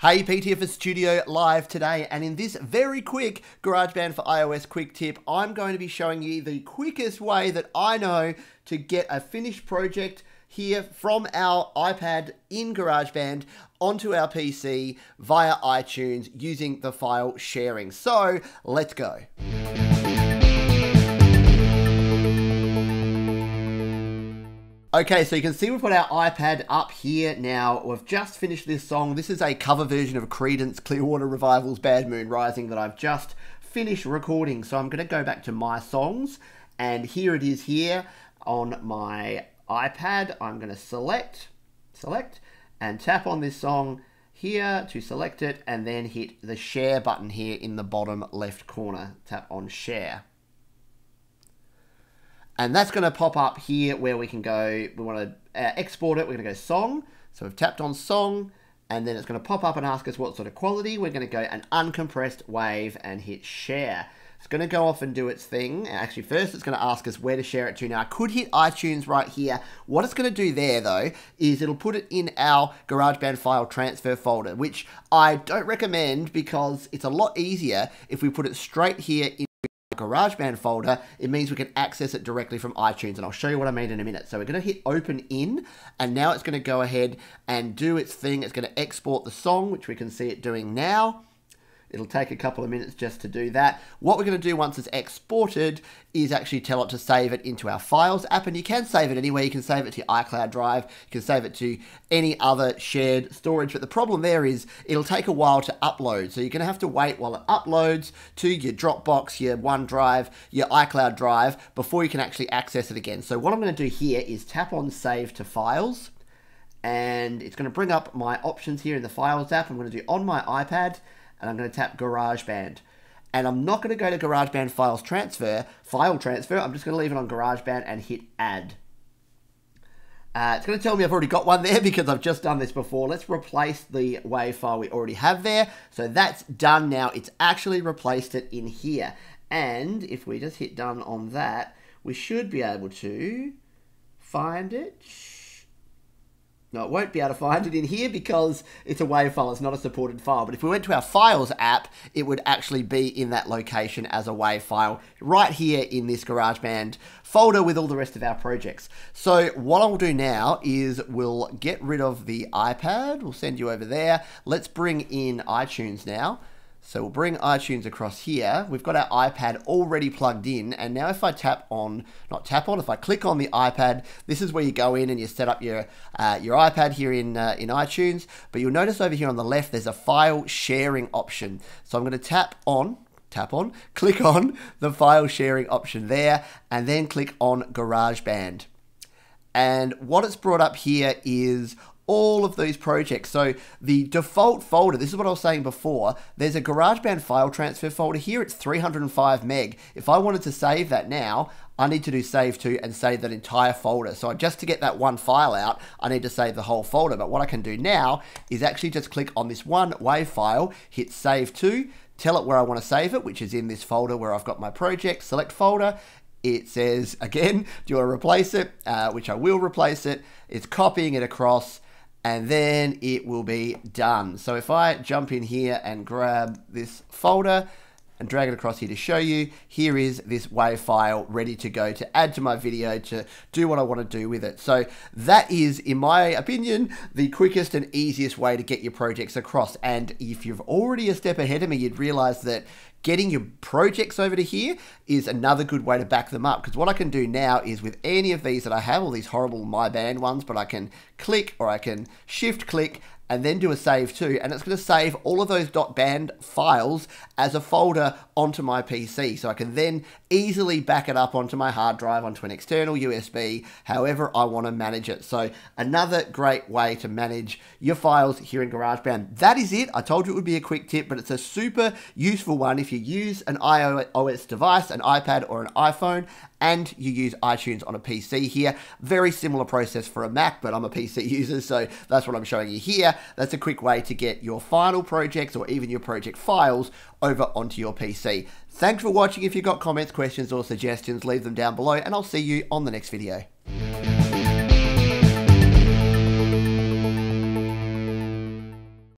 Hey, PTFS Studio live today, and in this very quick GarageBand for iOS quick tip, I'm going to be showing you the quickest way that I know to get a finished project here from our iPad in GarageBand onto our PC via iTunes using the file sharing. So let's go. Okay, so you can see we've got our iPad up here now. We've just finished this song. This is a cover version of Creedence Clearwater Revival's Bad Moon Rising that I've just finished recording. So I'm going to go back to my songs, and here it is here on my iPad. I'm going to select, select, and tap on this song here to select it, and then hit the share button here in the bottom left corner. Tap on share. And that's going to pop up here where we can go, we want to uh, export it, we're going to go song. So we've tapped on song, and then it's going to pop up and ask us what sort of quality. We're going to go an uncompressed wave and hit share. It's going to go off and do its thing. Actually, first it's going to ask us where to share it to. Now, I could hit iTunes right here. What it's going to do there, though, is it'll put it in our GarageBand file transfer folder, which I don't recommend because it's a lot easier if we put it straight here in GarageBand folder, it means we can access it directly from iTunes. And I'll show you what I mean in a minute. So we're going to hit open in, and now it's going to go ahead and do its thing. It's going to export the song, which we can see it doing now. It'll take a couple of minutes just to do that. What we're going to do once it's exported is actually tell it to save it into our Files app, and you can save it anywhere. You can save it to your iCloud Drive, you can save it to any other shared storage, but the problem there is it'll take a while to upload, so you're going to have to wait while it uploads to your Dropbox, your OneDrive, your iCloud Drive before you can actually access it again. So what I'm going to do here is tap on Save to Files, and it's going to bring up my options here in the Files app. I'm going to do on my iPad, and I'm going to tap GarageBand. And I'm not going to go to GarageBand Files Transfer, File Transfer. I'm just going to leave it on GarageBand and hit Add. Uh, it's going to tell me I've already got one there because I've just done this before. Let's replace the WAV file we already have there. So that's done now. It's actually replaced it in here. And if we just hit done on that, we should be able to find it. No, it won't be able to find it in here because it's a WAV file, it's not a supported file. But if we went to our Files app, it would actually be in that location as a WAV file, right here in this GarageBand folder with all the rest of our projects. So what I'll do now is we'll get rid of the iPad, we'll send you over there. Let's bring in iTunes now. So we'll bring iTunes across here. We've got our iPad already plugged in. And now if I tap on, not tap on, if I click on the iPad, this is where you go in and you set up your, uh, your iPad here in, uh, in iTunes. But you'll notice over here on the left, there's a file sharing option. So I'm going to tap on, tap on, click on the file sharing option there, and then click on GarageBand. And what it's brought up here is all of these projects. So the default folder, this is what I was saying before, there's a GarageBand file transfer folder here. It's 305 meg. If I wanted to save that now, I need to do save to and save that entire folder. So just to get that one file out, I need to save the whole folder. But what I can do now is actually just click on this one WAV file, hit save to, tell it where I want to save it, which is in this folder where I've got my project, select folder, it says again, do to replace it? Uh, which I will replace it. It's copying it across and then it will be done. So if I jump in here and grab this folder and drag it across here to show you, here is this WAV file ready to go to add to my video to do what I want to do with it. So that is, in my opinion, the quickest and easiest way to get your projects across. And if you've already a step ahead of me, you'd realize that getting your projects over to here is another good way to back them up because what I can do now is with any of these that I have, all these horrible My Band ones, but I can click or I can shift click and then do a save to, and it's going to save all of those .band files as a folder onto my PC, so I can then easily back it up onto my hard drive, onto an external USB, however I want to manage it. So another great way to manage your files here in GarageBand. That is it. I told you it would be a quick tip, but it's a super useful one if you use an iOS device, an iPad or an iPhone, and you use iTunes on a PC here. Very similar process for a Mac, but I'm a PC user, so that's what I'm showing you here. That's a quick way to get your final projects or even your project files over onto your PC. Thanks for watching. If you've got comments, questions, or suggestions, leave them down below, and I'll see you on the next video.